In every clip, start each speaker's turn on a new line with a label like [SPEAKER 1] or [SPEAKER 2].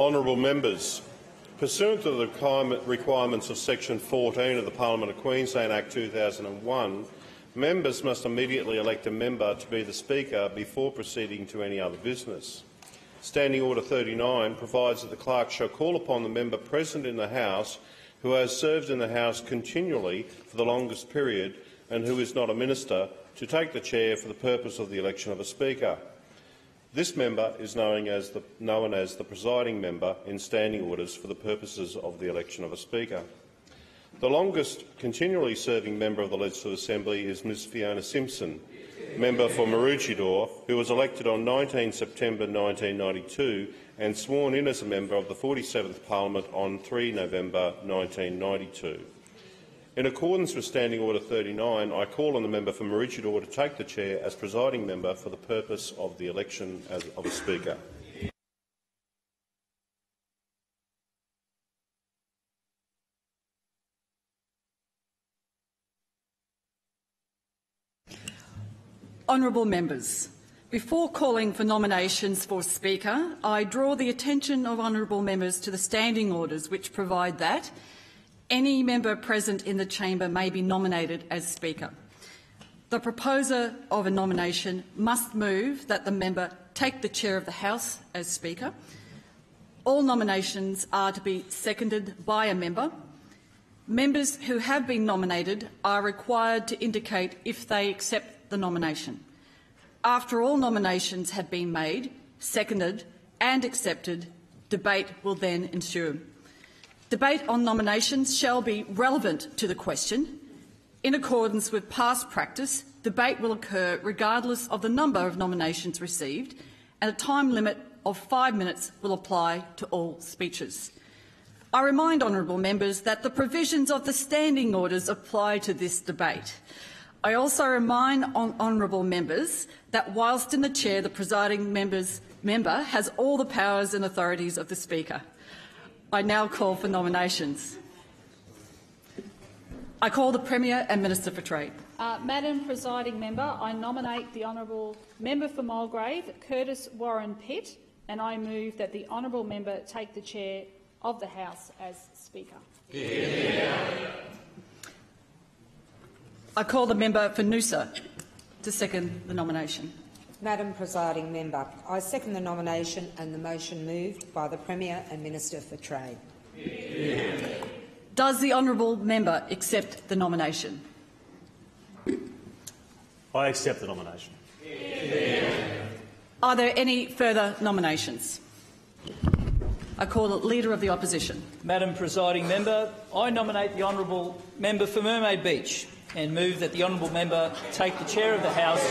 [SPEAKER 1] Honourable members, pursuant to the requirements of section 14 of the Parliament of Queensland Act 2001, members must immediately elect a member to be the Speaker before proceeding to any other business. Standing Order 39 provides that the clerk shall call upon the member present in the House who has served in the House continually for the longest period and who is not a minister to take the chair for the purpose of the election of a Speaker. This member is known as, the, known as the presiding member in standing orders for the purposes of the election of a Speaker. The longest continually serving member of the Legislative Assembly is Ms Fiona Simpson, member for Maroochydore, who was elected on 19 September 1992 and sworn in as a member of the 47th Parliament on 3 November 1992. In accordance with Standing Order 39, I call on the member for Maroochydore to take the chair as presiding member for the purpose of the election of a Speaker.
[SPEAKER 2] Honourable members, before calling for nominations for Speaker, I draw the attention of honourable members to the standing orders which provide that any member present in the chamber may be nominated as Speaker. The proposer of a nomination must move that the member take the chair of the House as Speaker. All nominations are to be seconded by a member. Members who have been nominated are required to indicate if they accept the nomination. After all nominations have been made, seconded and accepted, debate will then ensue. Debate on nominations shall be relevant to the question. In accordance with past practice, debate will occur regardless of the number of nominations received, and a time limit of five minutes will apply to all speeches. I remind honourable members that the provisions of the standing orders apply to this debate. I also remind honourable members that whilst in the chair, the presiding member has all the powers and authorities of the Speaker. I now call for nominations. I call the Premier and Minister for Trade.
[SPEAKER 3] Uh, Madam Presiding Member, I nominate the Honourable Member for Mulgrave, Curtis Warren Pitt, and I move that the Honourable Member take the chair of the House as Speaker. Yeah.
[SPEAKER 2] I call the member for Noosa to second the nomination.
[SPEAKER 4] Madam Presiding Member, I second the nomination and the motion moved by the Premier and Minister for Trade.
[SPEAKER 2] Does the honourable member accept the nomination?
[SPEAKER 5] I accept the nomination.
[SPEAKER 2] Are there any further nominations? I call the Leader of the Opposition.
[SPEAKER 6] Madam Presiding Member, I nominate the Honourable Member for Mermaid Beach and move that the Honourable Member take the Chair of the House.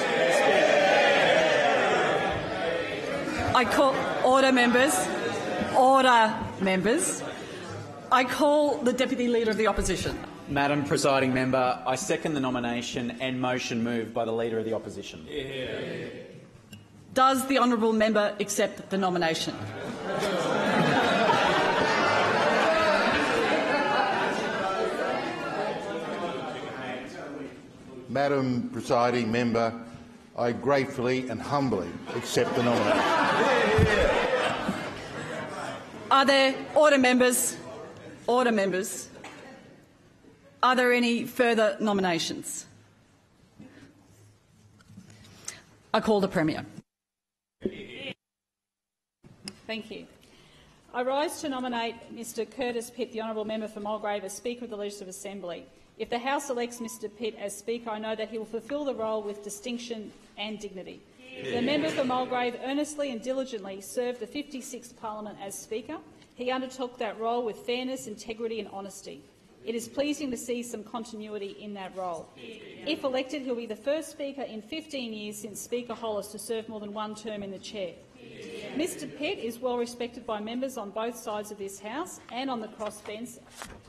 [SPEAKER 2] I call order members. Order members. I call the Deputy Leader of the Opposition.
[SPEAKER 7] Madam Presiding Member, I second the nomination and motion moved by the Leader of the Opposition. Yeah.
[SPEAKER 2] Does the honourable member accept the nomination?
[SPEAKER 8] Madam Presiding Member, I gratefully and humbly accept the nomination.
[SPEAKER 2] Are there order members? Order members. Are there any further nominations? I call the Premier.
[SPEAKER 3] Thank you. I rise to nominate Mr Curtis Pitt, the honourable member for Mulgrave, as Speaker of the Legislative Assembly. If the House elects Mr Pitt as Speaker, I know that he will fulfil the role with distinction and dignity. The member for Mulgrave earnestly and diligently served the 56th Parliament as Speaker. He undertook that role with fairness, integrity and honesty. It is pleasing to see some continuity in that role. If elected, he'll be the first Speaker in 15 years since Speaker Hollis to serve more than one term in the chair. Mr Pitt is well respected by members on both sides of this House and on the crossbench,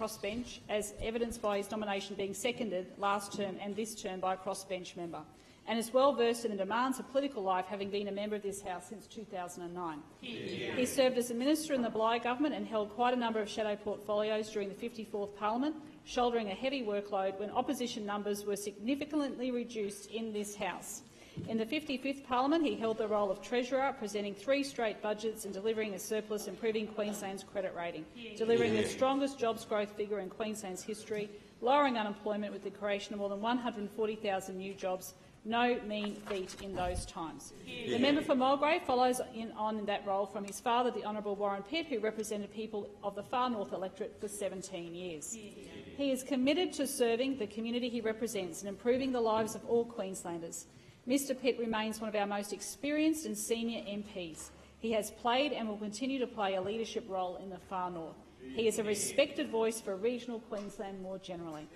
[SPEAKER 3] crossbench as evidenced by his nomination being seconded last term and this term by a crossbench member, and is well versed in the demands of political life, having been a member of this House since 2009. Yeah. He served as a minister in the Bligh government and held quite a number of shadow portfolios during the 54th Parliament, shouldering a heavy workload when opposition numbers were significantly reduced in this House. In the 55th Parliament, he held the role of Treasurer, presenting three straight budgets and delivering a surplus, improving Queensland's credit rating, delivering the strongest jobs growth figure in Queensland's history, lowering unemployment with the creation of more than 140,000 new jobs, no mean feat in those times. The member for Mulgrave follows in, on in that role from his father, the Honourable Warren Pitt, who represented people of the far north electorate for 17 years. He is committed to serving the community he represents and improving the lives of all Queenslanders. Mr Pitt remains one of our most experienced and senior MPs. He has played and will continue to play a leadership role in the far north. He is a respected voice for regional Queensland more generally.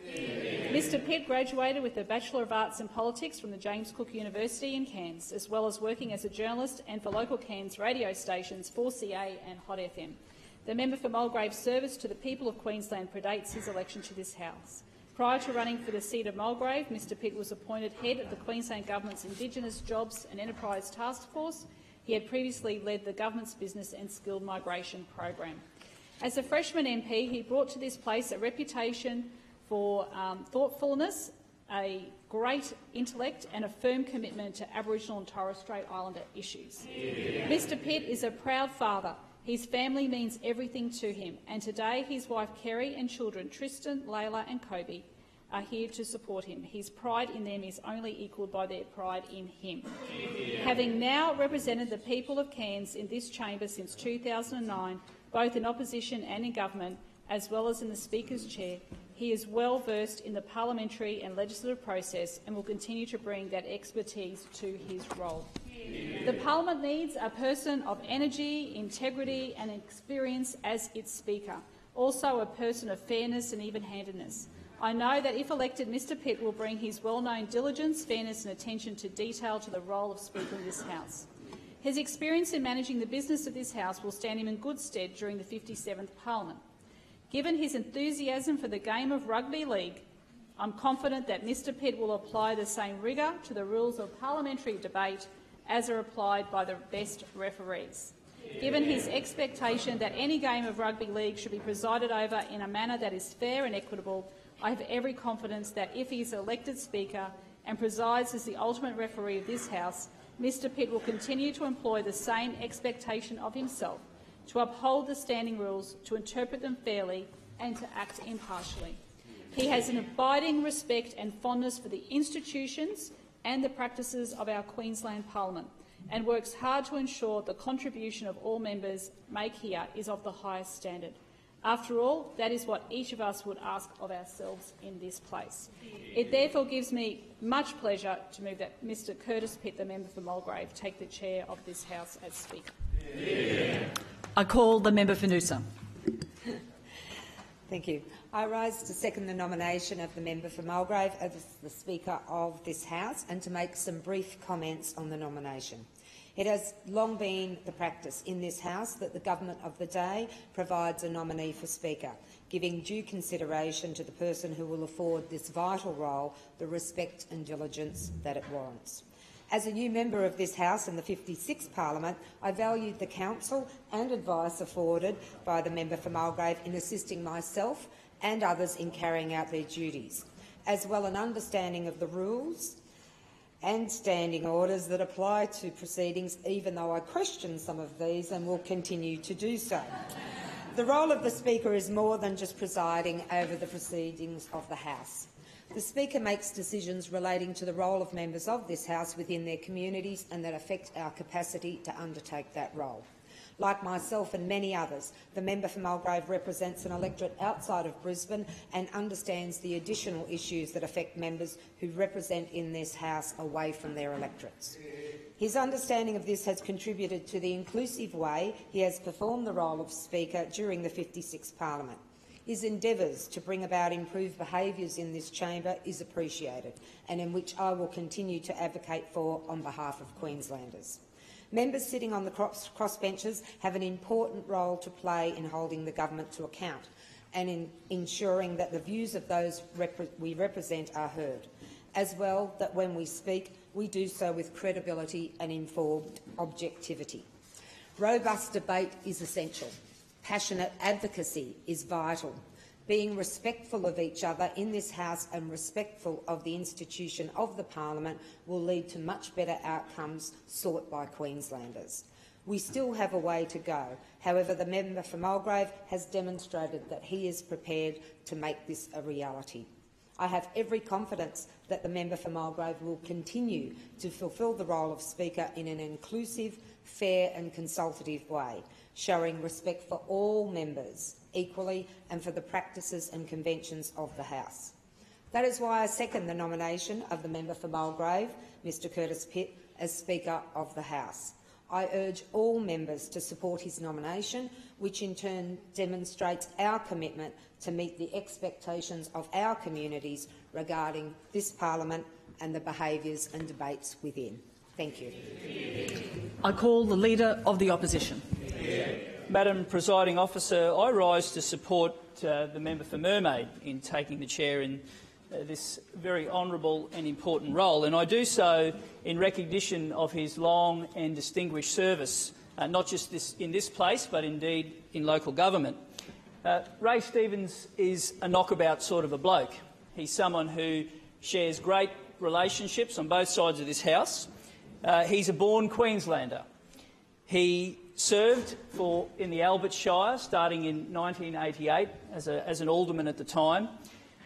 [SPEAKER 3] Mr Pitt graduated with a Bachelor of Arts in Politics from the James Cook University in Cairns, as well as working as a journalist and for local Cairns radio stations 4CA and Hot FM. The member for Mulgrave's service to the people of Queensland predates his election to this House. Prior to running for the seat of Mulgrave, Mr Pitt was appointed head of the Queensland Government's Indigenous Jobs and Enterprise Task Force. He had previously led the government's business and skilled migration program. As a freshman MP, he brought to this place a reputation for um, thoughtfulness, a great intellect and a firm commitment to Aboriginal and Torres Strait Islander issues. Mr Pitt is a proud father. His family means everything to him, and today his wife Kerry and children Tristan, Layla and Kobe are here to support him. His pride in them is only equalled by their pride in him. Having now represented the people of Cairns in this chamber since 2009, both in opposition and in government, as well as in the Speaker's chair, he is well versed in the parliamentary and legislative process and will continue to bring that expertise to his role. The parliament needs a person of energy, integrity and experience as its Speaker, also a person of fairness and even-handedness. I know that if elected, Mr Pitt will bring his well-known diligence, fairness and attention to detail to the role of Speaker of this House. His experience in managing the business of this House will stand him in good stead during the 57th Parliament. Given his enthusiasm for the game of rugby league, I'm confident that Mr Pitt will apply the same rigour to the rules of parliamentary debate as are applied by the best referees. Given his expectation that any game of rugby league should be presided over in a manner that is fair and equitable, I have every confidence that if he is elected Speaker and presides as the ultimate referee of this House, Mr Pitt will continue to employ the same expectation of himself, to uphold the standing rules, to interpret them fairly and to act impartially. He has an abiding respect and fondness for the institutions and the practices of our Queensland Parliament and works hard to ensure the contribution of all members make here is of the highest standard. After all, that is what each of us would ask of ourselves in this place. It therefore gives me much pleasure to move that Mr Curtis Pitt, the member for Mulgrave, take the chair of this House as Speaker.
[SPEAKER 2] I call the member for Noosa.
[SPEAKER 4] Thank you. I rise to second the nomination of the member for Mulgrave as the Speaker of this House and to make some brief comments on the nomination. It has long been the practice in this House that the government of the day provides a nominee for Speaker, giving due consideration to the person who will afford this vital role the respect and diligence that it warrants. As a new member of this House in the 56th Parliament, I valued the counsel and advice afforded by the member for Mulgrave in assisting myself and others in carrying out their duties, as well an understanding of the rules and standing orders that apply to proceedings, even though I question some of these and will continue to do so. The role of the Speaker is more than just presiding over the proceedings of the House. The Speaker makes decisions relating to the role of members of this House within their communities and that affect our capacity to undertake that role. Like myself and many others, the member for Mulgrave represents an electorate outside of Brisbane and understands the additional issues that affect members who represent in this House away from their electorates. His understanding of this has contributed to the inclusive way he has performed the role of Speaker during the 56th Parliament. His endeavours to bring about improved behaviours in this chamber is appreciated and in which I will continue to advocate for on behalf of Queenslanders. Members sitting on the cross crossbenches have an important role to play in holding the government to account and in ensuring that the views of those rep we represent are heard, as well that when we speak, we do so with credibility and informed objectivity. Robust debate is essential. Passionate advocacy is vital. Being respectful of each other in this House and respectful of the institution of the Parliament will lead to much better outcomes sought by Queenslanders. We still have a way to go. However, the member for Mulgrave has demonstrated that he is prepared to make this a reality. I have every confidence that the member for Mulgrave will continue to fulfil the role of Speaker in an inclusive, fair and consultative way, showing respect for all members equally and for the practices and conventions of the House. That is why I second the nomination of the member for Mulgrave, Mr Curtis Pitt, as Speaker of the House. I urge all members to support his nomination, which in turn demonstrates our commitment to meet the expectations of our communities regarding this parliament and the behaviours and debates within. Thank you.
[SPEAKER 2] I call the Leader of the Opposition.
[SPEAKER 6] Madam Presiding Officer, I rise to support uh, the member for Mermaid in taking the chair in uh, this very honourable and important role, and I do so in recognition of his long and distinguished service, uh, not just this, in this place but indeed in local government. Uh, Ray Stevens is a knockabout sort of a bloke. He's someone who shares great relationships on both sides of this House. Uh, he's a born Queenslander. He served for, in the Albert Shire starting in 1988 as, a, as an alderman at the time.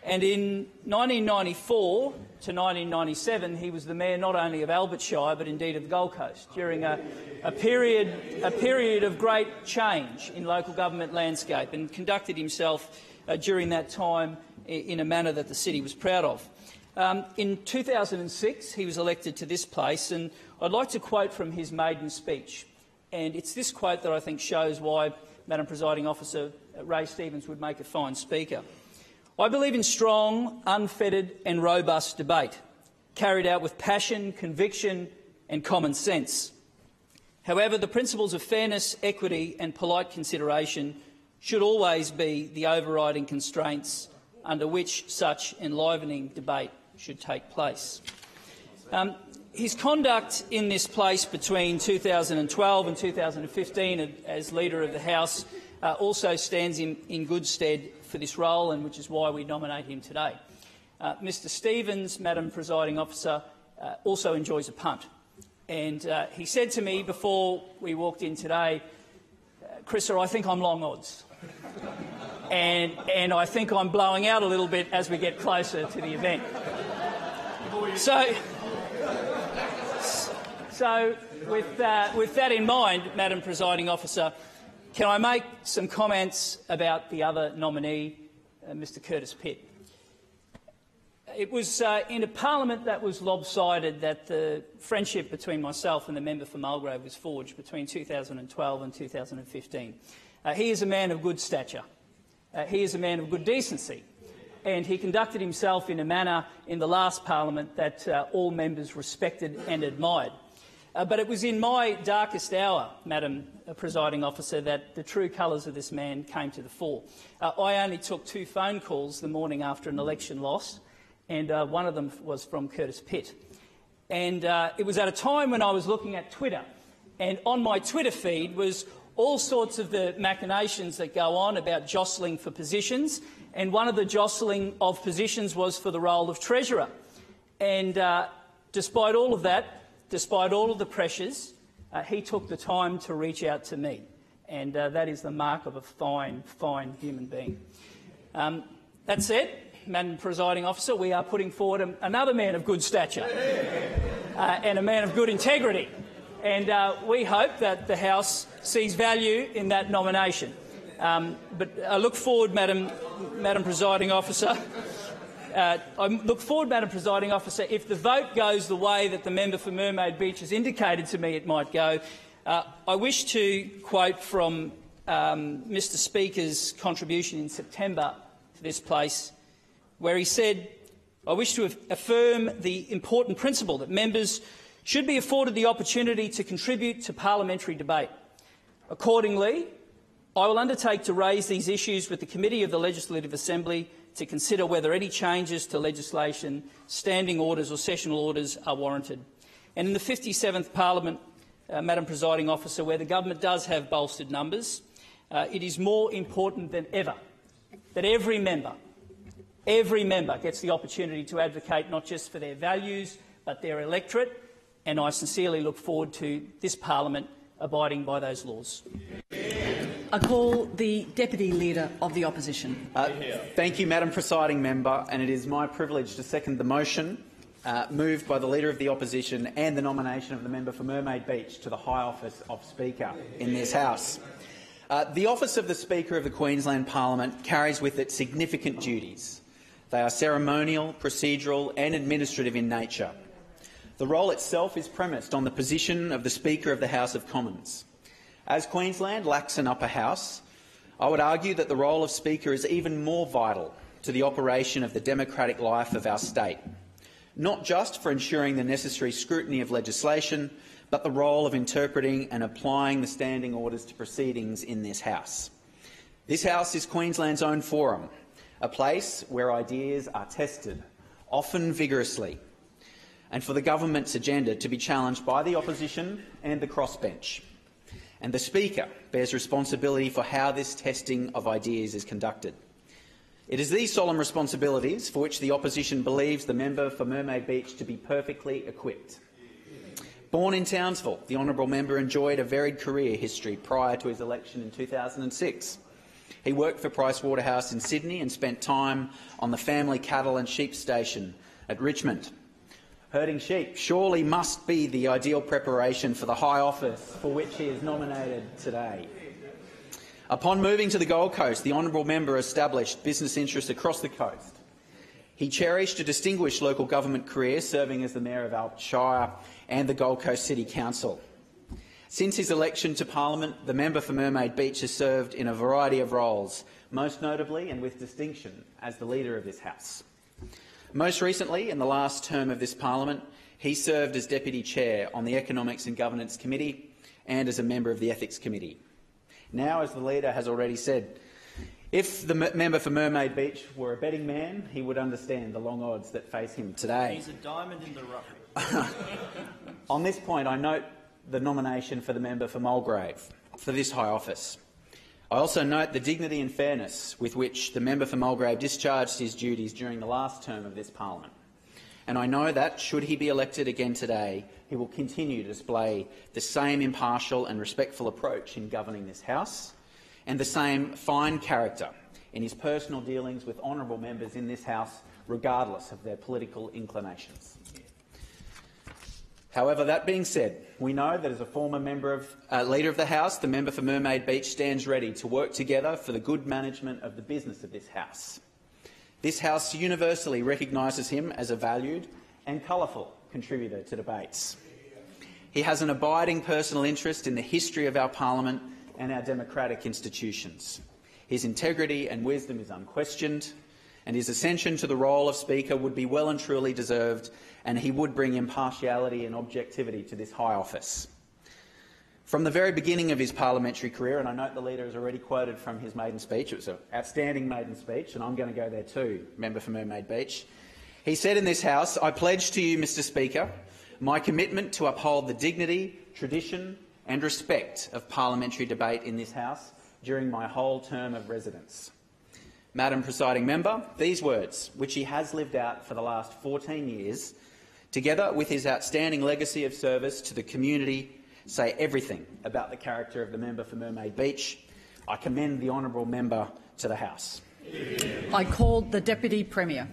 [SPEAKER 6] And in 1994 to 1997, he was the mayor not only of Albert Shire but indeed of the Gold Coast during a, a, period, a period of great change in local government landscape and conducted himself uh, during that time in a manner that the city was proud of. Um, in 2006, he was elected to this place, and I'd like to quote from his maiden speech. And it's this quote that I think shows why Madam Presiding Officer Ray Stevens would make a fine speaker. I believe in strong, unfettered and robust debate, carried out with passion, conviction and common sense. However, the principles of fairness, equity and polite consideration should always be the overriding constraints under which such enlivening debate should take place. Um, his conduct in this place between 2012 and 2015 as Leader of the House uh, also stands in, in good stead for this role and which is why we nominate him today. Uh, Mr Stevens, Madam Presiding Officer, uh, also enjoys a punt. And uh, he said to me before we walked in today, Chris, Chrissa, I think I'm long odds. and, and I think I'm blowing out a little bit as we get closer to the event. So, so with, uh, with that in mind, Madam Presiding Officer, can I make some comments about the other nominee, uh, Mr Curtis Pitt? It was uh, in a parliament that was lopsided that the friendship between myself and the member for Mulgrave was forged between 2012 and 2015. Uh, he is a man of good stature. Uh, he is a man of good decency. And he conducted himself in a manner in the last parliament that uh, all members respected and admired. Uh, but it was in my darkest hour, Madam Presiding Officer, that the true colours of this man came to the fore. Uh, I only took two phone calls the morning after an election loss, and uh, one of them was from Curtis Pitt. And uh, it was at a time when I was looking at Twitter, and on my Twitter feed was all sorts of the machinations that go on about jostling for positions, and one of the jostling of positions was for the role of Treasurer. And uh, despite all of that, despite all of the pressures, uh, he took the time to reach out to me, and uh, that is the mark of a fine, fine human being. Um, that said, Madam Presiding Officer, we are putting forward a, another man of good stature uh, and a man of good integrity, and uh, we hope that the House sees value in that nomination. Um, but I look forward, Madam, Madam Presiding Officer, uh, I look forward, Madam Presiding Officer, if the vote goes the way that the member for Mermaid Beach has indicated to me it might go, uh, I wish to quote from um, Mr Speaker's contribution in September to this place, where he said, I wish to affirm the important principle that members should be afforded the opportunity to contribute to parliamentary debate. Accordingly, I will undertake to raise these issues with the Committee of the Legislative Assembly to consider whether any changes to legislation, standing orders or sessional orders are warranted. And in the 57th Parliament, uh, Madam Presiding Officer, where the government does have bolstered numbers, uh, it is more important than ever that every member, every member gets the opportunity to advocate not just for their values but their electorate, and I sincerely look forward to this parliament abiding by those laws.
[SPEAKER 2] I call the Deputy Leader of the Opposition.
[SPEAKER 7] Uh, thank you, Madam Presiding Member, and it is my privilege to second the motion uh, moved by the Leader of the Opposition and the nomination of the member for Mermaid Beach to the high office of Speaker in this House. Uh, the office of the Speaker of the Queensland Parliament carries with it significant duties. They are ceremonial, procedural and administrative in nature. The role itself is premised on the position of the Speaker of the House of Commons. As Queensland lacks an upper house, I would argue that the role of Speaker is even more vital to the operation of the democratic life of our state, not just for ensuring the necessary scrutiny of legislation, but the role of interpreting and applying the standing orders to proceedings in this House. This House is Queensland's own forum, a place where ideas are tested, often vigorously, and for the government's agenda to be challenged by the opposition and the crossbench and the Speaker bears responsibility for how this testing of ideas is conducted. It is these solemn responsibilities for which the opposition believes the member for Mermaid Beach to be perfectly equipped. Born in Townsville, the honourable member enjoyed a varied career history prior to his election in 2006. He worked for Price Waterhouse in Sydney and spent time on the family cattle and sheep station at Richmond herding sheep surely must be the ideal preparation for the high office for which he is nominated today. Upon moving to the Gold Coast, the honourable member established business interests across the coast. He cherished a distinguished local government career serving as the Mayor of Albert Shire and the Gold Coast City Council. Since his election to Parliament, the member for Mermaid Beach has served in a variety of roles, most notably and with distinction as the Leader of this House. Most recently, in the last term of this parliament, he served as Deputy Chair on the Economics and Governance Committee and as a member of the Ethics Committee. Now, as the Leader has already said, if the member for Mermaid Beach were a betting man, he would understand the long odds that face him today.
[SPEAKER 6] He's a diamond in the rough.
[SPEAKER 7] on this point, I note the nomination for the member for Mulgrave for this high office. I also note the dignity and fairness with which the member for Mulgrave discharged his duties during the last term of this parliament. And I know that, should he be elected again today, he will continue to display the same impartial and respectful approach in governing this House and the same fine character in his personal dealings with honourable members in this House, regardless of their political inclinations. However, that being said, we know that as a former member of, uh, Leader of the House, the member for Mermaid Beach stands ready to work together for the good management of the business of this House. This House universally recognises him as a valued and colourful contributor to debates. He has an abiding personal interest in the history of our parliament and our democratic institutions. His integrity and wisdom is unquestioned, and his ascension to the role of Speaker would be well and truly deserved, and he would bring impartiality and objectivity to this high office. From the very beginning of his parliamentary career, and I note the leader has already quoted from his maiden speech, it was an outstanding maiden speech, and I'm going to go there too, member for Mermaid Beach. He said in this House, I pledge to you, Mr Speaker, my commitment to uphold the dignity, tradition and respect of parliamentary debate in this House during my whole term of residence. Madam Presiding Member, these words, which he has lived out for the last 14 years, together with his outstanding legacy of service to the community, say everything about the character of the member for Mermaid Beach. I commend the honourable member to the House.
[SPEAKER 2] I call the Deputy Premier.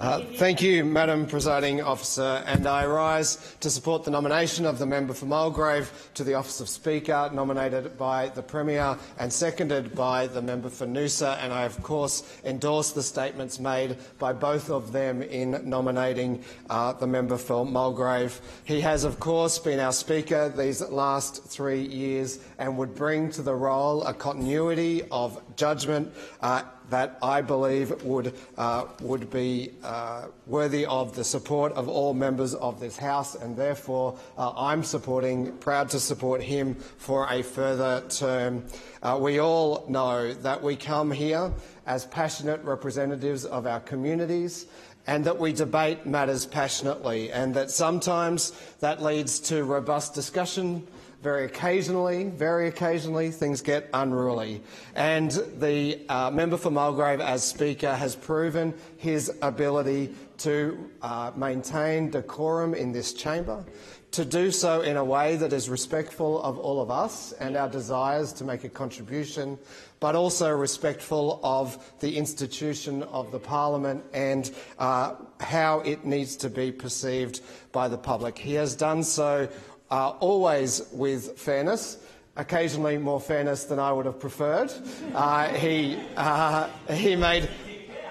[SPEAKER 9] Uh, thank you, Madam Presiding Officer, and I rise to support the nomination of the member for Mulgrave to the office of Speaker, nominated by the Premier and seconded by the member for Noosa, and I, of course, endorse the statements made by both of them in nominating uh, the member for Mulgrave. He has, of course, been our Speaker these last three years and would bring to the role a continuity of judgment uh, that I believe would, uh, would be uh, worthy of the support of all members of this House, and therefore uh, I'm supporting, proud to support him for a further term. Uh, we all know that we come here as passionate representatives of our communities and that we debate matters passionately, and that sometimes that leads to robust discussion, very occasionally, very occasionally, things get unruly. And the uh, member for Mulgrave, as Speaker, has proven his ability to uh, maintain decorum in this chamber, to do so in a way that is respectful of all of us and our desires to make a contribution, but also respectful of the institution of the parliament and uh, how it needs to be perceived by the public. He has done so uh, always with fairness occasionally more fairness than I would have preferred. Uh, he, uh, he made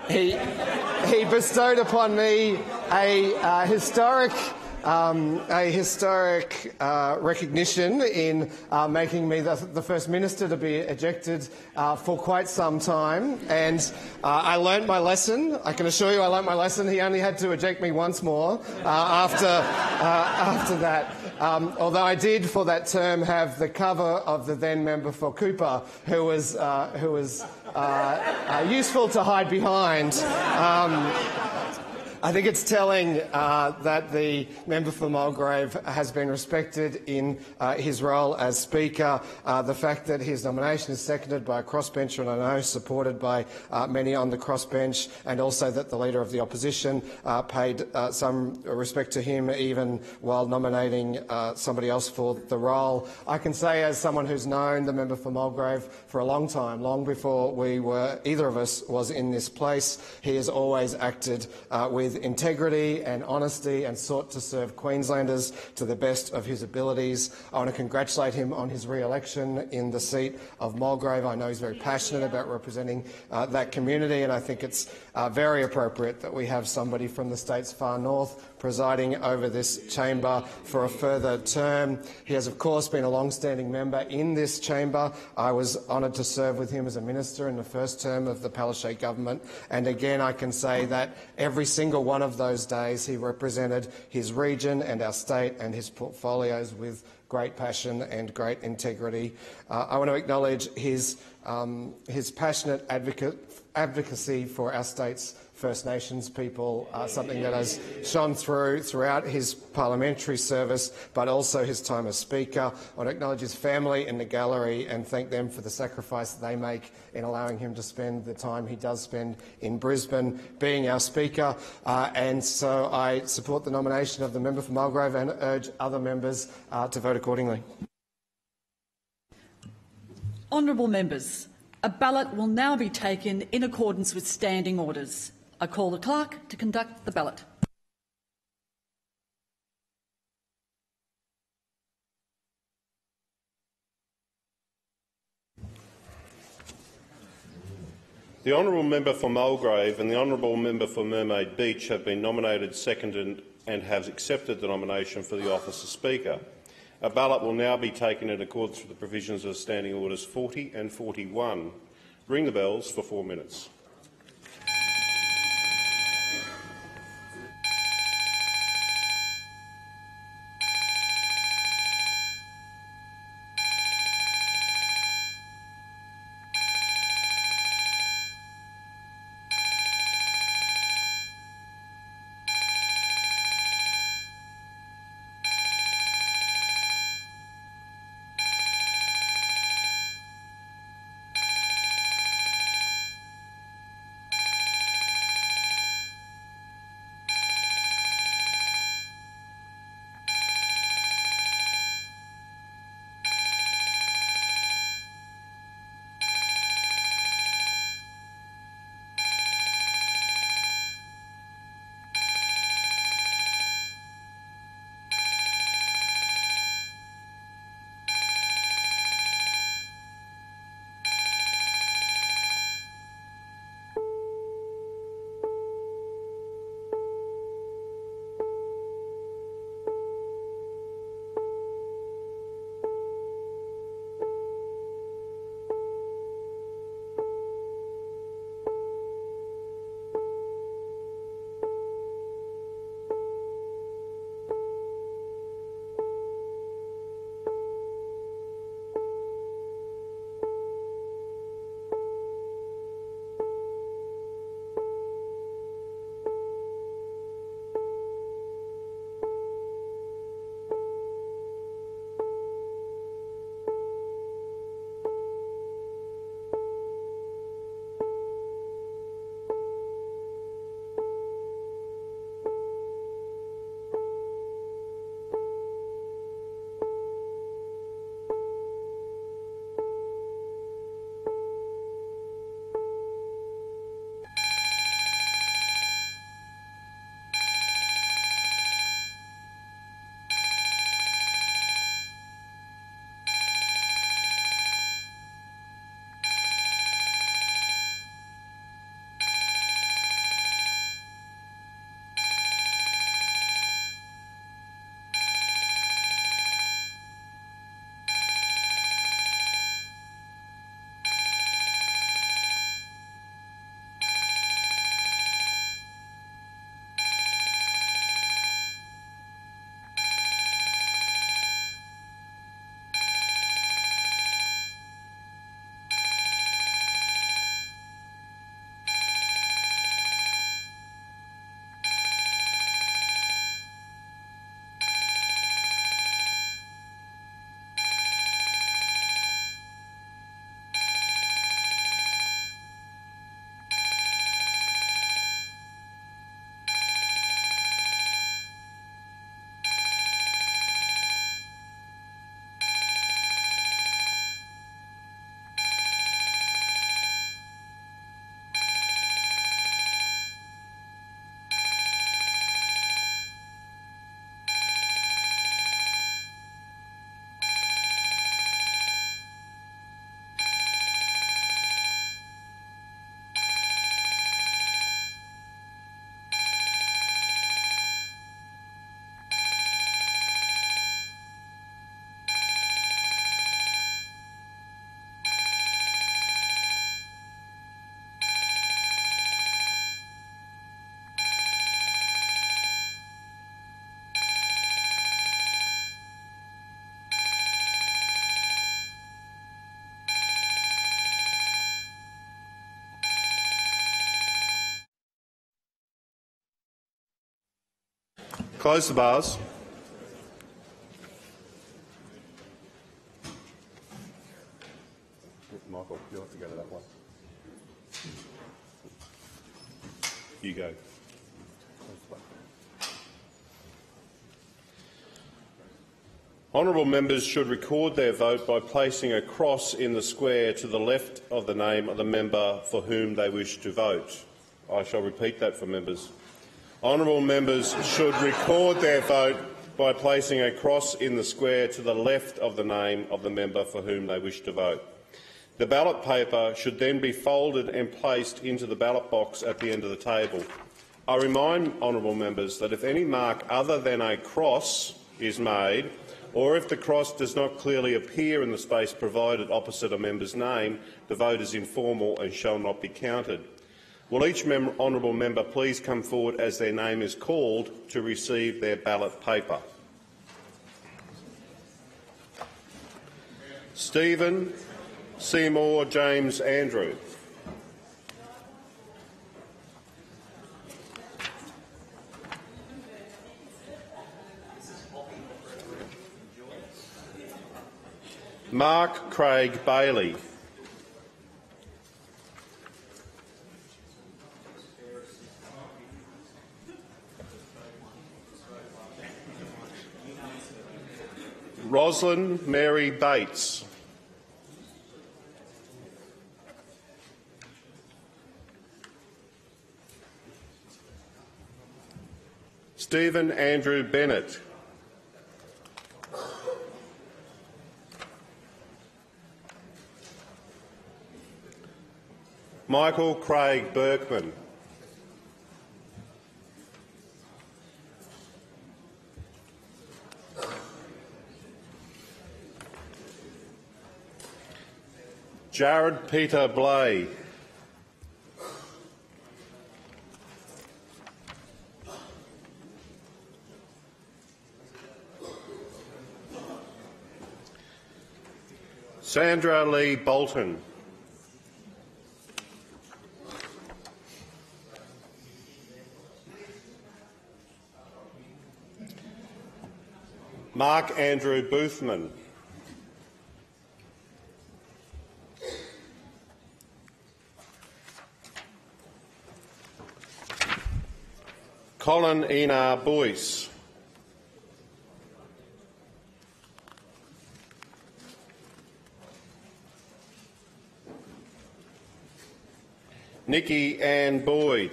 [SPEAKER 9] he, he bestowed upon me a uh, historic um, a historic uh, recognition in uh, making me the, the, first minister to be ejected uh, for quite some time. And uh, I learnt my lesson. I can assure you I learnt my lesson. He only had to eject me once more uh, after, uh, after that. Um, although I did, for that term, have the cover of the then member for Cooper, who was, who was useful to hide behind. Um, I think it's telling uh, that the member for Mulgrave has been respected in uh, his role as Speaker. Uh, the fact that his nomination is seconded by a crossbencher and I know supported by uh, many on the crossbench, and also that the Leader of the Opposition uh, paid uh, some respect to him even while nominating somebody else for the role. I can say, as someone who's known the member for Mulgrave for a long time, long before we were either of us was in this place, he has always acted with with integrity and honesty and sought to serve Queenslanders to the best of his abilities. I want to congratulate him on his re-election in the seat of Mulgrave. I know he's very passionate about representing uh, that community and I think it's uh, very appropriate that we have somebody from the state's far north presiding over this chamber for a further term. He has, of course, been a long-standing member in this chamber. I was honoured to serve with him as a minister in the first term of the Palaszczuk government. And again, I can say that every single one of those days he represented his region and our state and his portfolios with great passion and great integrity. Uh, I want to acknowledge his, um, his passionate advocate, advocacy for our state's First Nations people, uh, something that has shone through throughout his parliamentary service, but also his time as Speaker. I want to acknowledge his family in the gallery and thank them for the sacrifice that they make in allowing him to spend the time he does spend in Brisbane being our Speaker. Uh, and so I support the nomination of the member for Mulgrave and urge other members uh, to vote accordingly.
[SPEAKER 2] Honourable members, a ballot will now be taken in accordance with standing orders. I call the clerk to conduct the ballot.
[SPEAKER 1] The honourable member for Mulgrave and the honourable member for Mermaid Beach have been nominated, seconded and have accepted the nomination for the office of Speaker. A ballot will now be taken in accordance with the provisions of Standing Orders 40 and 41. Ring the bells for four minutes. Close the bars. Michael, you'll have to go to that one. You go. Honourable members should record their vote by placing a cross in the square to the left of the name of the member for whom they wish to vote. I shall repeat that for members. Honourable members should record their vote by placing a cross in the square to the left of the name of the member for whom they wish to vote. The ballot paper should then be folded and placed into the ballot box at the end of the table. I remind honourable members that if any mark other than a cross is made, or if the cross does not clearly appear in the space provided opposite a member's name, the vote is informal and shall not be counted. Will each mem honourable member please come forward as their name is called to receive their ballot paper? Stephen Seymour James Andrew. Mark Craig Bailey. Rosalind Mary Bates. Stephen Andrew Bennett. Michael Craig Berkman. Jarrod Peter Bleijie. Sandra Lee Bolton. Mark Andrew Boothman. Colin Enar Boyce. Nikki Ann Boyd.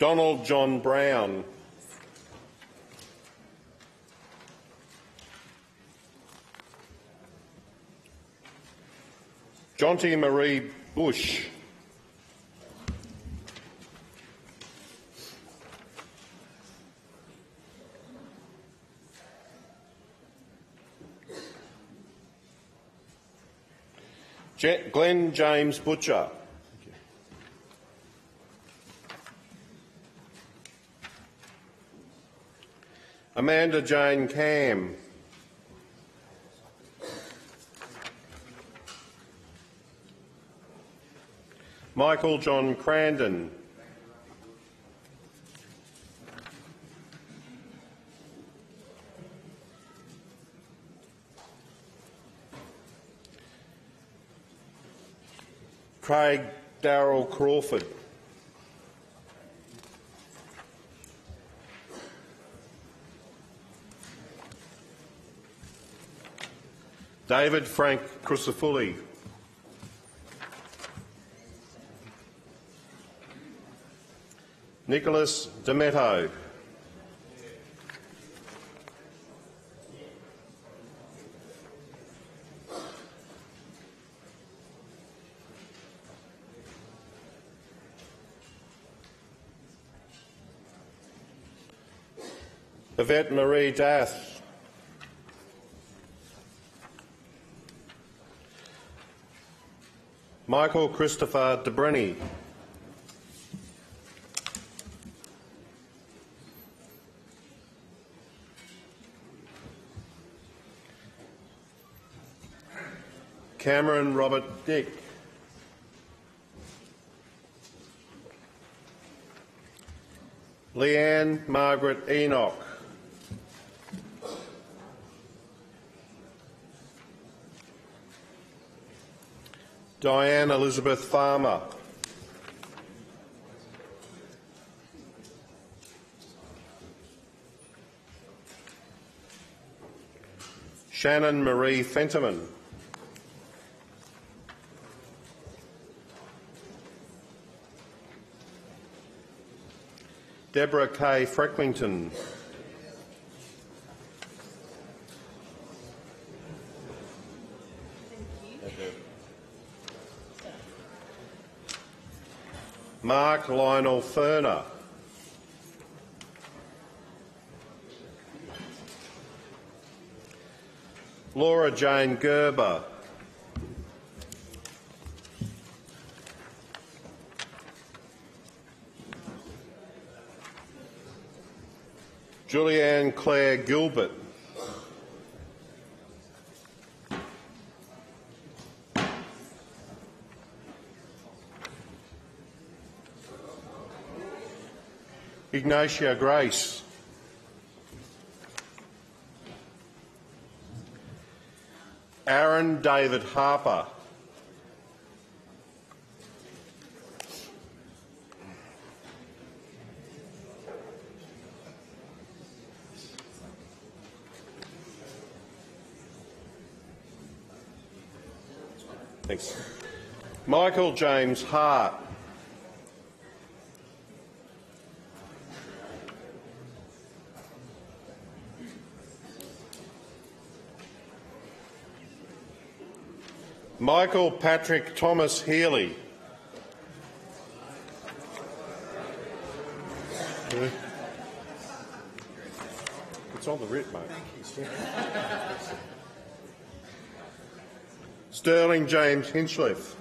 [SPEAKER 1] Donald John Brown. Jonty Marie Bush. Je- Glenn James Butcher. Amanda Jane Camm. Michael John Crandon. Craig Darrell Crawford. David Frank Crisafulli. Nicholas Dametto. Yvette Marie D'Ath. Michael Christopher de Brenni. Cameron Robert Dick. Leanne Margaret Enoch. Diane Elizabeth Farmer. Shannon Marie Fentiman. Deborah K. Frecklington. Mark Lionel Furner. Laura Jane Gerber. Julianne Claire Gilbert. Ignatia Grace. Aaron David Harper. Thanks. Michael James Hart. Michael Patrick Thomas Healy. It's on the writ, mate. Stirling James Hinchliffe.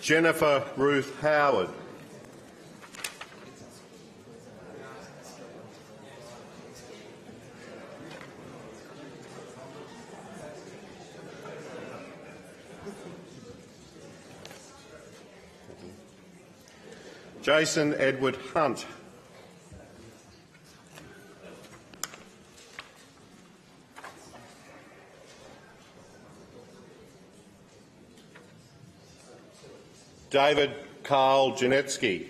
[SPEAKER 1] Jennifer Ruth Howard. Jason Edward Hunt. David Carl Janetzki.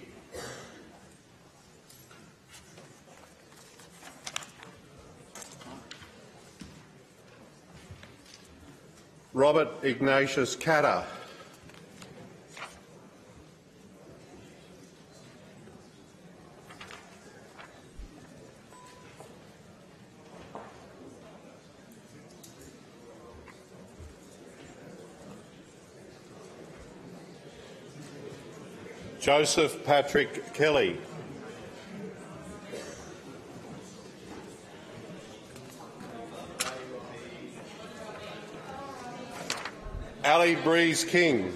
[SPEAKER 1] Robert Ignatius Katter. Joseph Patrick Kelly. Ali Breeze King.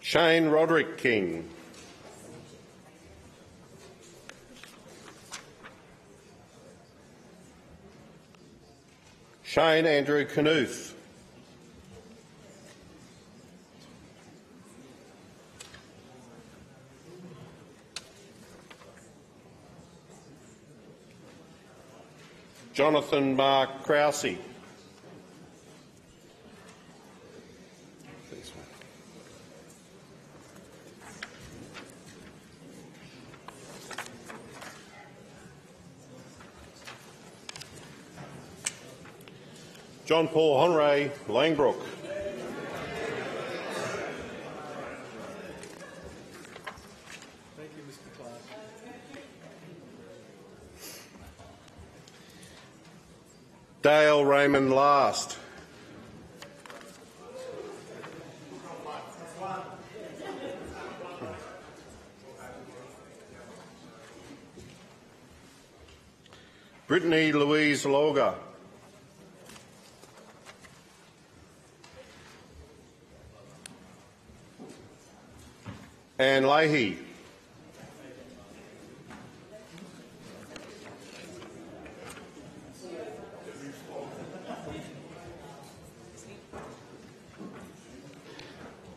[SPEAKER 1] Shane Roderick King. Andrew Knuth. Jonathan Mark Krause. John Paul Honray Langbroek. Dale Raymond Last. Brittany Louise Lauga. Ann Leahy.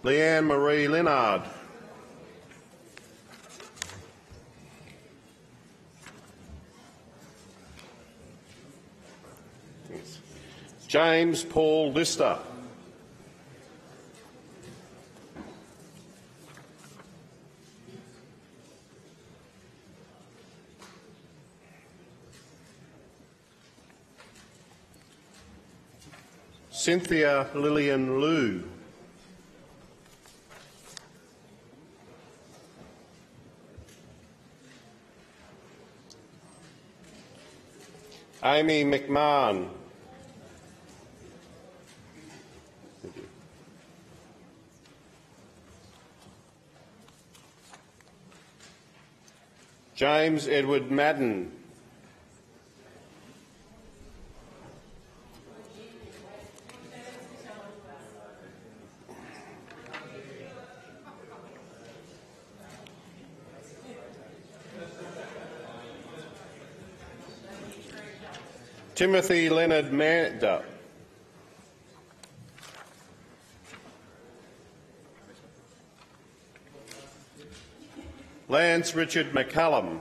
[SPEAKER 1] Leanne Marie Linard. James Paul Lister. Cynthia Lillian Lui. Amy MacMahon. James Edward Madden. Timothy Leonard Mander. Lance Richard McCallum.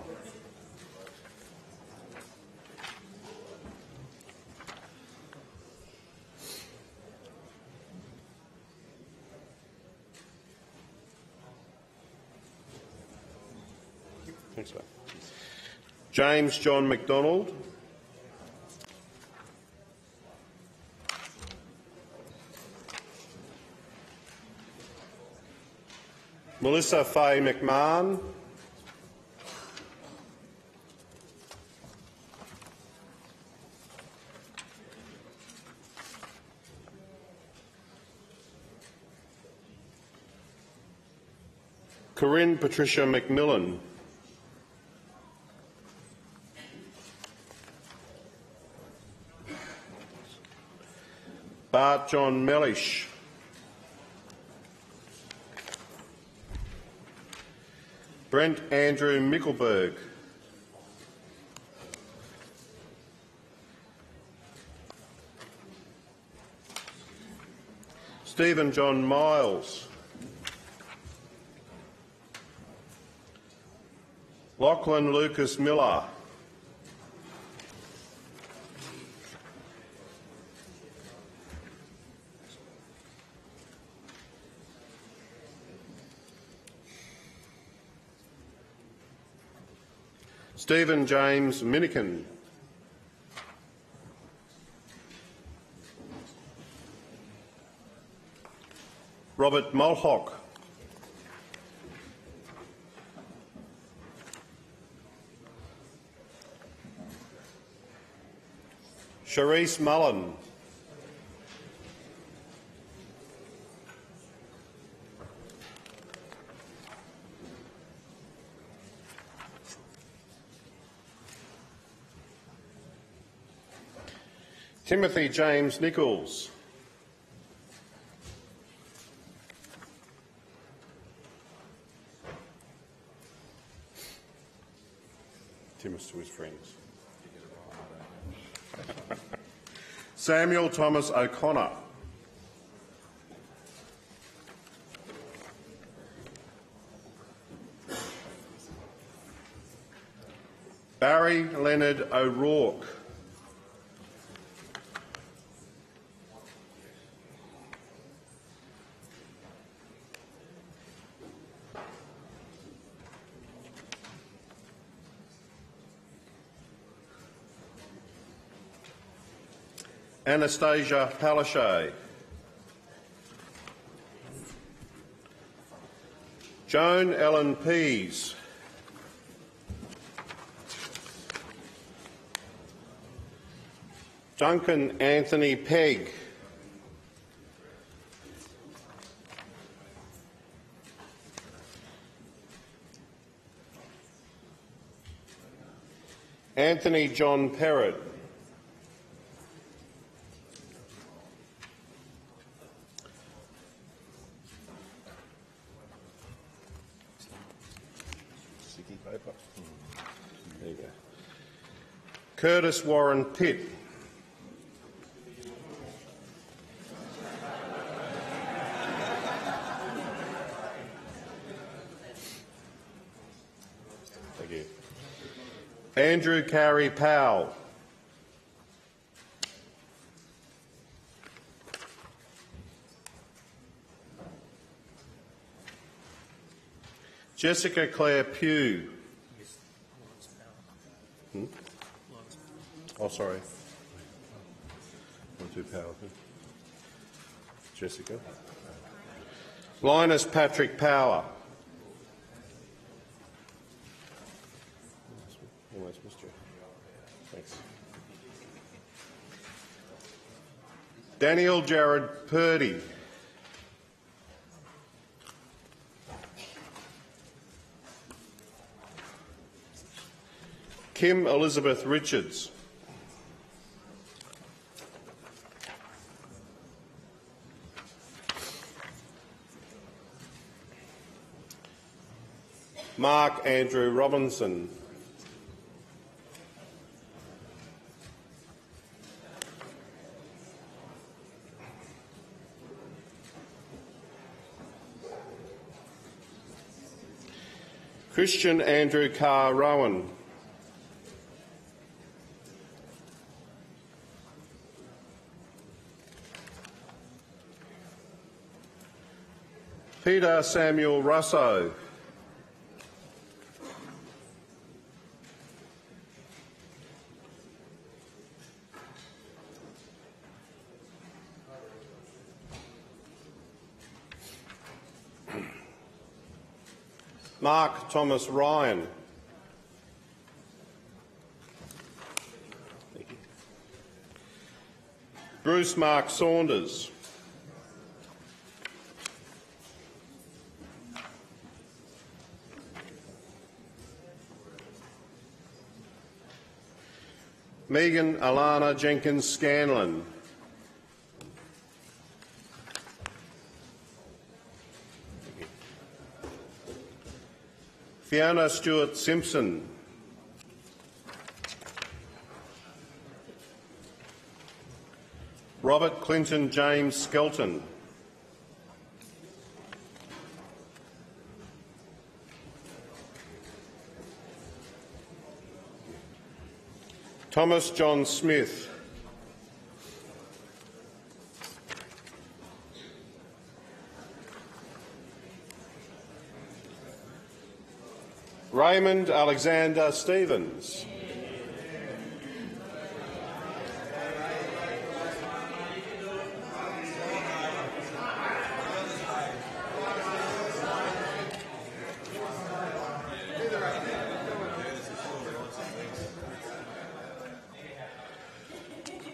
[SPEAKER 1] James John McDonald. Melissa Fay McMahon. Corrine Patricia McMillan. Bart John Mellish. Brent Andrew Mickelberg. Steven John Miles. Lachlan Lucas Millar. Stephen James Minnikin. Robert Molhoek. Charisse Mullen. Timothy James Nicholls. Tim's to his friends. Samuel Thomas O'Connor. Barry Leonard O'Rourke. Annastacia Palaszczuk. Joan Ellen Pease. Duncan Anthony Pegg. Anthony John Perrett. Sticky paper. There you go. Curtis Warren Pitt. Thank you. Andrew Carey Powell. Jessica Claire Pugh. Sorry. Not too powerful. Jessica. Linus Patrick Power. Almost missed you. Thanks. Daniel Jared Purdy. Kim Elizabeth Richards. Mark Andrew Robinson. Christian Andrew Carr Rowan. Peter Samuel Russo. Mark Thomas Ryan. Bruce Mark Saunders. Meaghan Alana Jenkins Scanlon. Fiona Stewart Simpson. Robert Clinton James Skelton. Thomas John Smith. Raymond Alexander Stevens.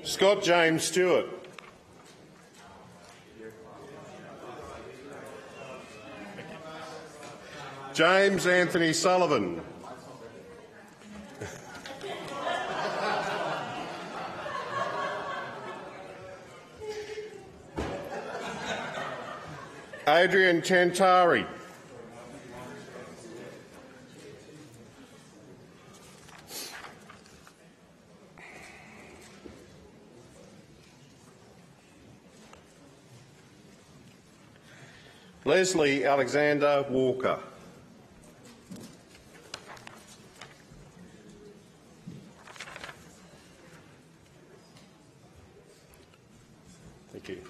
[SPEAKER 1] Scott James Stewart. James Anthony Sullivan. Adrian Tantari. Leslie Alexander Walker. Thank you.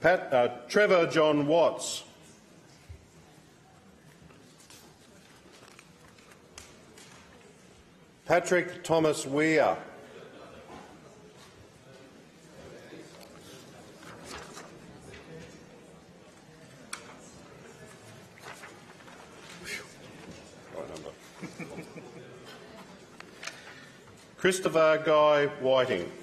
[SPEAKER 1] Pat, uh, Trevor John Watts. Patrick Thomas Weir. Christopher Guy Whiting.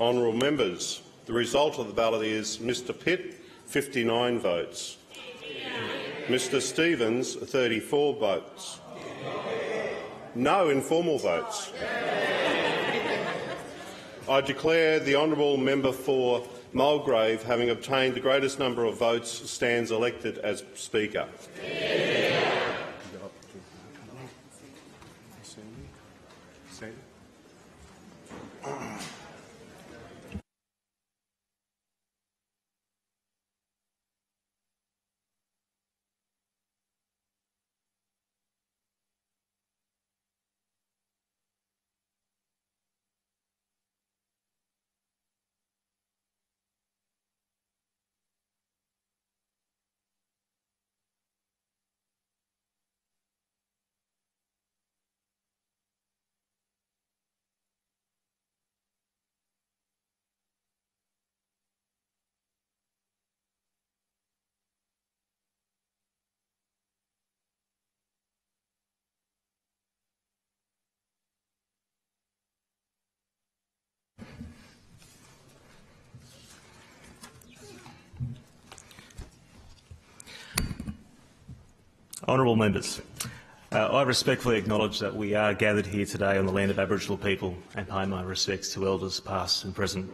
[SPEAKER 1] Honourable members, the result of the ballot is Mr Pitt, 59 votes. Mr Stevens, 34 votes. No informal votes. I declare the honourable member for Mulgrave, having obtained the greatest number of votes, stands elected as Speaker.
[SPEAKER 5] Honourable members, uh, I respectfully acknowledge that we are gathered here today on the land of Aboriginal people and pay my respects to elders past and present.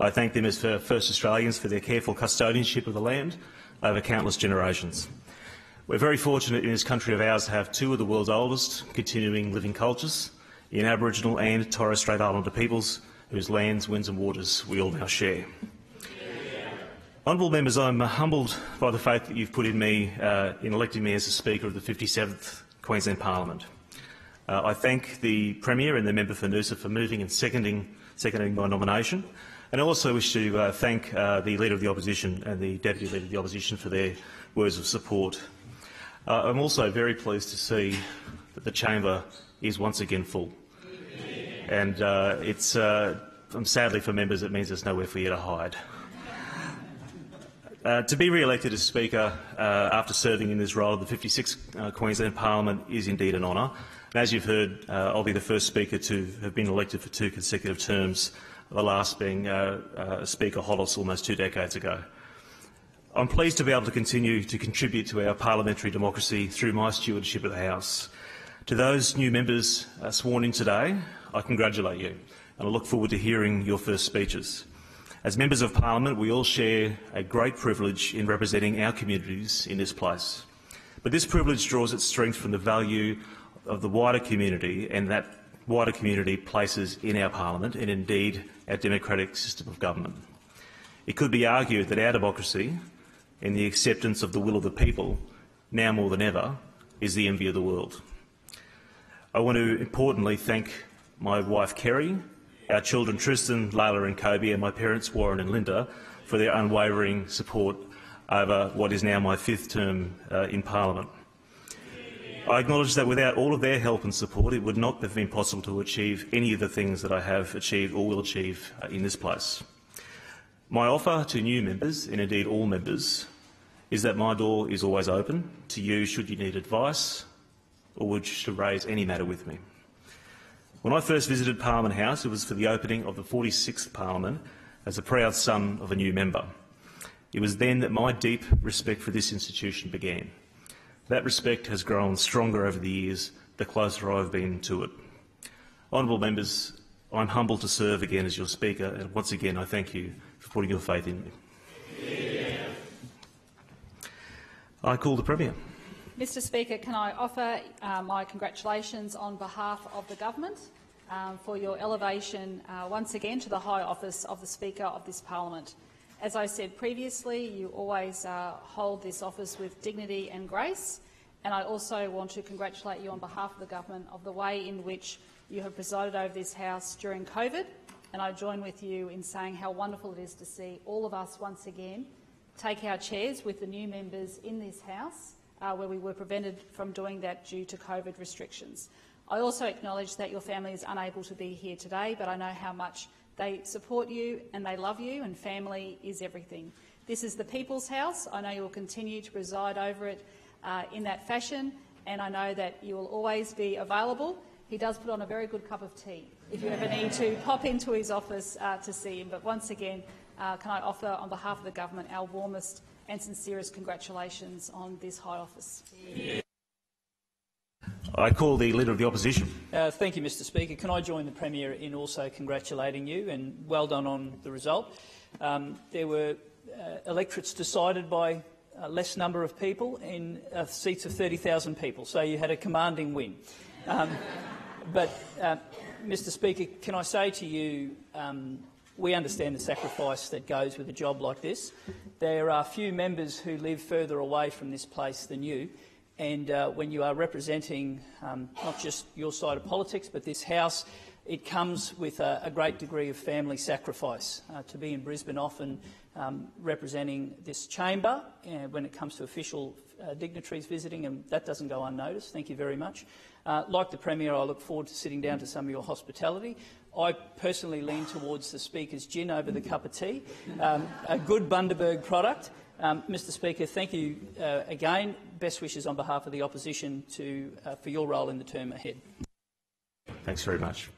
[SPEAKER 5] I thank them as First Australians for their careful custodianship of the land over countless generations. We're very fortunate in this country of ours to have two of the world's oldest continuing living cultures in Aboriginal and Torres Strait Islander peoples whose lands, winds and waters we all now share. Honourable members, I'm humbled by the faith that you've put in me uh, in electing me as the Speaker of the 57th Queensland Parliament. Uh, I thank the Premier and the member for Noosa for moving and seconding, seconding my nomination, and I also wish to uh, thank uh, the Leader of the Opposition and the Deputy Leader of the Opposition for their words of support. Uh, I'm also very pleased to see that the chamber is once again full, and uh, it's sadly for members it means there's nowhere for you to hide. Uh, to be re-elected as Speaker uh, after serving in this role of the 56th uh, Queensland Parliament is indeed an honour. And as you've heard, uh, I'll be the first Speaker to have been elected for two consecutive terms, the last being uh, uh, Speaker Hollis almost two decades ago. I'm pleased to be able to continue to contribute to our parliamentary democracy through my stewardship of the House. To those new members sworn in today, I congratulate you and I look forward to hearing your first speeches. As members of parliament, we all share a great privilege in representing our communities in this place. But this privilege draws its strength from the value of the wider community and that wider community places in our parliament and indeed our democratic system of government. It could be argued that our democracy and the acceptance of the will of the people, now more than ever, is the envy of the world. I want to importantly thank my wife Kerry our children Tristan, Layla and Kobe, and my parents Warren and Linda for their unwavering support over what is now my fifth term uh, in Parliament. I acknowledge that without all of their help and support, it would not have been possible to achieve any of the things that I have achieved or will achieve uh, in this place. My offer to new members, and indeed all members, is that my door is always open to you should you need advice or wish to raise any matter with me. When I first visited Parliament House, it was for the opening of the 46th Parliament as a proud son of a new member. It was then that my deep respect for this institution began. That respect has grown stronger over the years the closer I've been to it. Honourable members, I'm humbled to serve again as your Speaker, and once again I thank you for putting your faith in me. Yeah. I call the Premier.
[SPEAKER 3] Mr Speaker, can I offer uh, my congratulations on behalf of the government um, for your elevation uh, once again to the high office of the Speaker of this parliament. As I said previously, you always uh, hold this office with dignity and grace, and I also want to congratulate you on behalf of the government of the way in which you have presided over this House during COVID, and I join with you in saying how wonderful it is to see all of us once again take our chairs with the new members in this House uh, where we were prevented from doing that due to COVID restrictions. I also acknowledge that your family is unable to be here today, but I know how much they support you and they love you, and family is everything. This is the People's House. I know you will continue to preside over it uh, in that fashion, and I know that you will always be available He does put on a very good cup of tea if you ever need to pop into his office uh, to see him. But once again, uh, can I offer on behalf of the government our warmest and sincerest congratulations on this high office.
[SPEAKER 5] I call the Leader of the Opposition.
[SPEAKER 6] Uh, thank you, Mr Speaker. Can I join the Premier in also congratulating you and well done on the result. Um, there were uh, electorates decided by a less number of people in uh, seats of 30,000 people, so you had a commanding win. Um, but, uh, Mr Speaker, can I say to you, um, we understand the sacrifice that goes with a job like this. There are few members who live further away from this place than you, and uh, when you are representing um, not just your side of politics but this House, it comes with a, a great degree of family sacrifice. Uh, to be in Brisbane often um, representing this chamber uh, when it comes to official uh, dignitaries visiting, and that doesn't go unnoticed. Thank you very much. Uh, like the Premier, I look forward to sitting down to some of your hospitality. I personally lean towards the Speaker's gin over the cup of tea, um, a good Bundaberg product. Um, Mr Speaker, thank you uh, again. Best wishes on behalf of the opposition to, uh, for your role in the term ahead.
[SPEAKER 5] Thanks very much.